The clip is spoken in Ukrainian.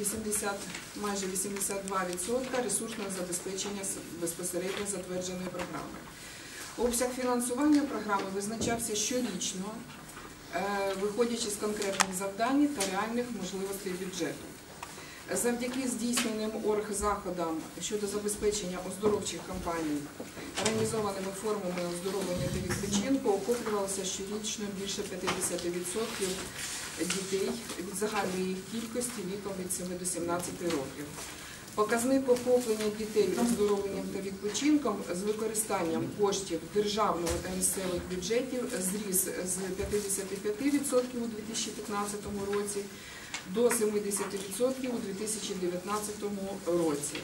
80, майже 82% ресурсного забезпечення безпосередньо затвердженої програми. Обсяг фінансування програми визначався щорічно, е, виходячи з конкретних завдань та реальних можливостей бюджету. Завдяки здійсненим оргзаходам щодо забезпечення оздоровчих кампаній організованими формами оздоровлення та відпочинку охоплювалося щорічно більше 50% дітей від загальної їх кількості віком від 7 до 17 років. Показник охоплення дітей оздоровленням та відпочинком з використанням коштів державного та місцевих бюджетів зріс з 55% у 2015 році до 70% у 2019 році.